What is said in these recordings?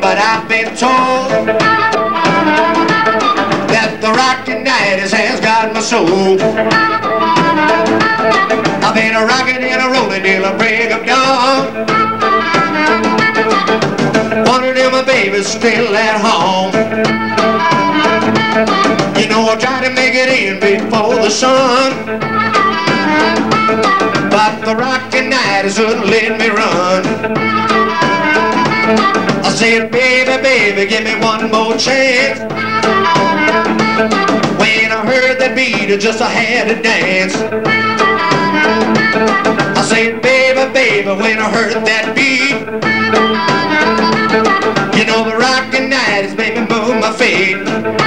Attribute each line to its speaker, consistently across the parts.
Speaker 1: but I've been told that the rockin' night has got my soul. Rollin' till the break of dawn. Wondering if my baby's still at home. You know I try to make it in before the sun. But the rockin' night is wouldn't let me run. I said, baby, baby, give me one more chance. When I heard that beat, I just I had to dance. Said, baby, baby, when I heard that beat, you know the rockin' night has made me move my feet.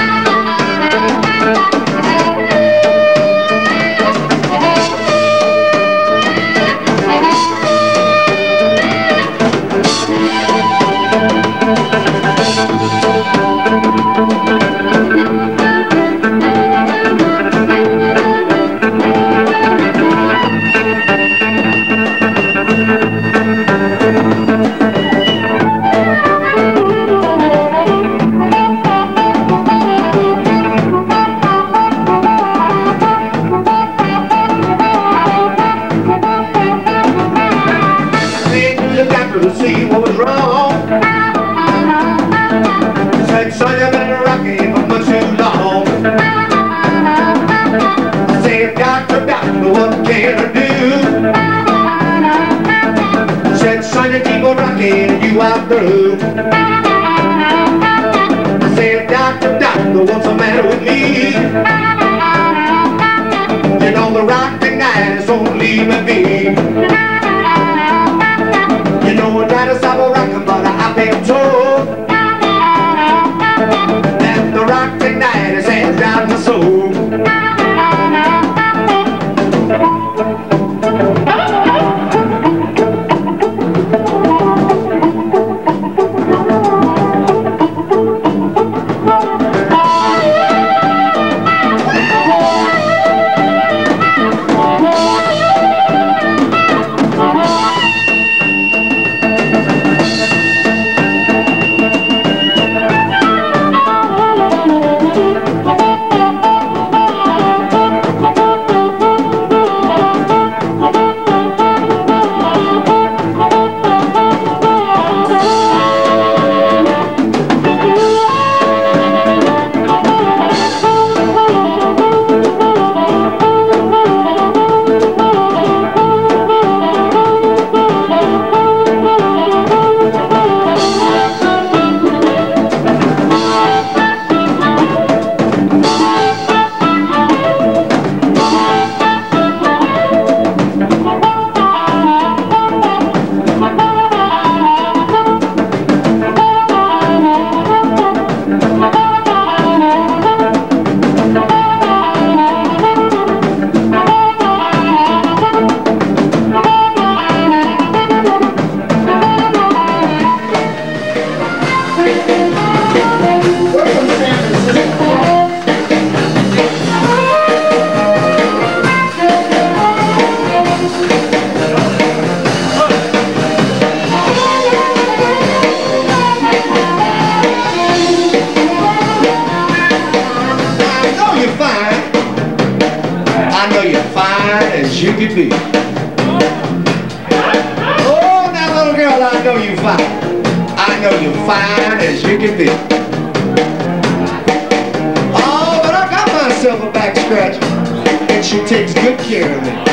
Speaker 1: And you out through. I said, doctor, doctor, what's the matter with me? You can be. Oh, now little girl, I know you're fine. I know you're fine as you can be. Oh, but I got myself a back scratcher, and she takes good care of me.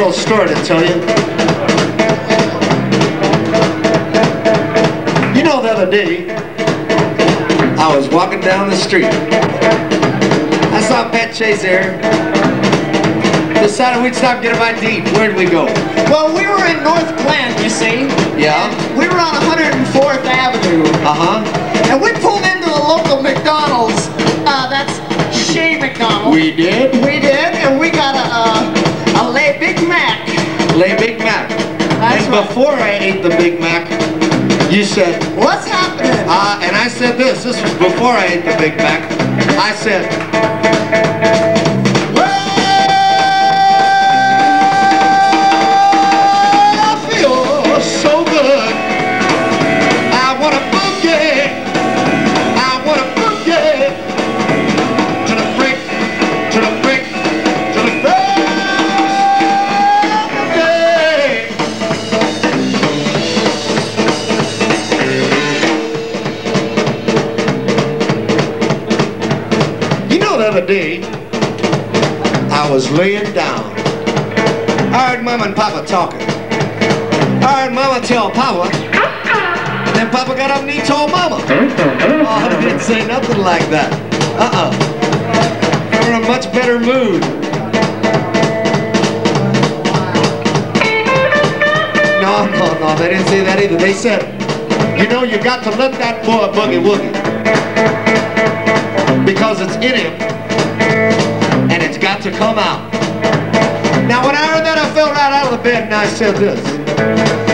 Speaker 1: Little story to tell you. You know the other day, I was walking down the street. I saw Pat Chase there. Decided we'd stop getting my deed. Where'd we go?
Speaker 2: Well, we were in Northglenn, you see.
Speaker 1: Yeah?
Speaker 2: We were on 104th Avenue.
Speaker 1: Uh-huh.
Speaker 2: And we pulled into the local McDonald's. Uh, that's Shea McDonald.
Speaker 1: We did?
Speaker 2: We did, and we got a, a, lay Big Mac.
Speaker 1: Lay Big Mac.
Speaker 2: That's
Speaker 1: and before I ate the Big Mac, you said,
Speaker 2: What's happening?
Speaker 1: uh, and I said this, this was before I ate the Big Mac. I said, Papa talking. I heard Mama tell Papa, and then Papa got up and he told Mama. Oh, I didn't say nothing like that. Uh-uh. They were in a much better mood. No, no, no, they didn't say that either. They said, you know, you got to let that boy boogie woogie. Because it's in him, and it's got to come out. Now, when I heard that, I fell right out of the bed and I said this.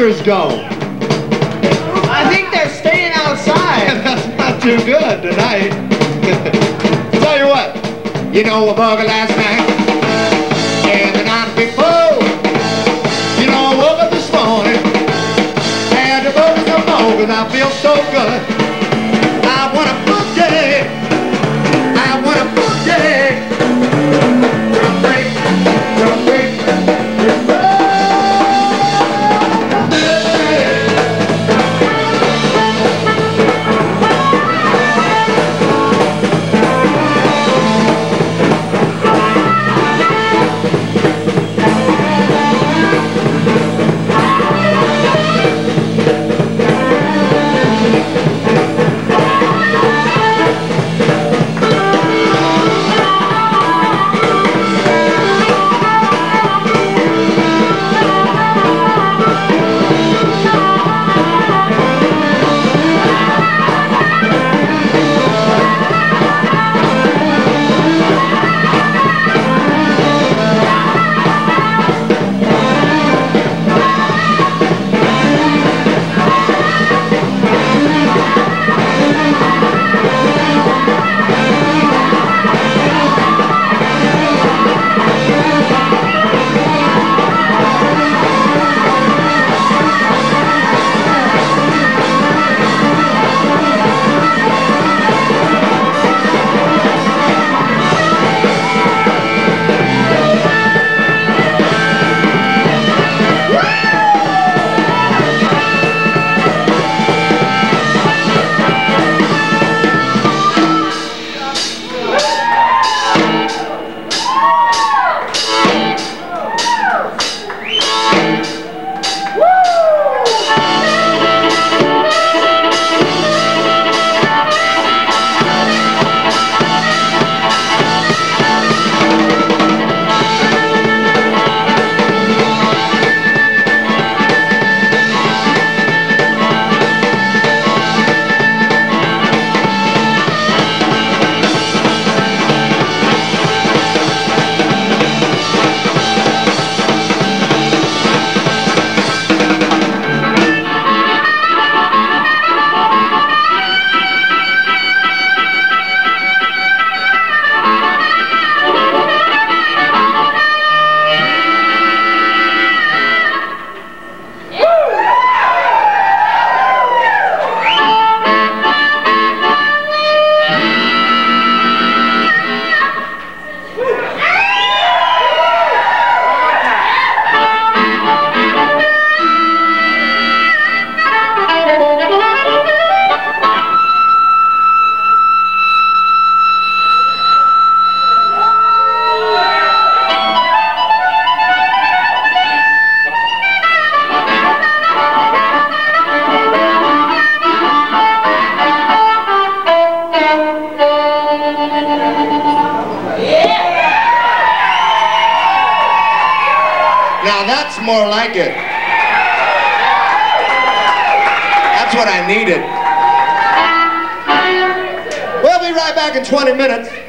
Speaker 1: Go?
Speaker 2: I think they're staying outside.
Speaker 1: That's not too good tonight. Tell you what, you know a bugger last night and the night before. You know I woke up this morning and the bugger some more 'cause I feel so good. Back in 20 minutes.